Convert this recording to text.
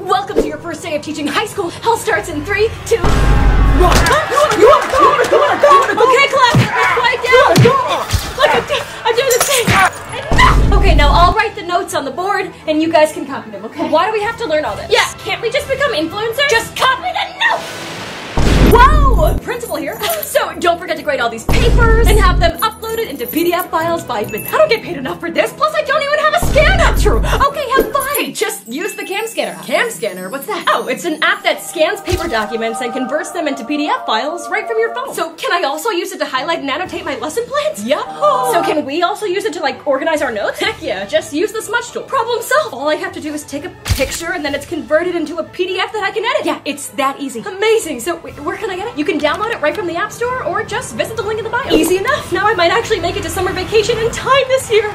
Welcome to your first day of teaching high school. Hell starts in three, two. You wanna go? You wanna go? You wanna go? You wanna? Okay, class, let's quiet down. Look, I'm, do- I'm doing this thing. Enough! Okay, now I'll write the notes on the board, and you guys can copy them. Okay? Why do we have to learn all this? Yeah. Can't we just become influencers? Just copy the note. Whoa! Principal here. So don't forget to grade all these papers and have them uploaded into PDF files by. I don't get paid enough for this. Plus, I don't even use the CamScanner. Cam scanner. What's that? Oh, it's an app that scans paper documents and converts them into PDF files right from your phone. So can I also use it to highlight and annotate my lesson plans? Yep. So can we also use it to like organize our notes? Heck yeah, just use the smudge tool. Problem solved. All I have to do is take a picture and then it's converted into a PDF that I can edit. Yeah, it's that easy. Amazing. So wait, where can I get it? You can download it right from the App Store or just visit the link in the bio. Easy enough. Now I might actually make it to summer vacation in time this year.